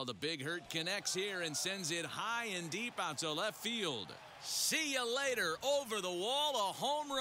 Oh, the big hurt connects here and sends it high and deep out to left field. See you later. Over the wall, a home run.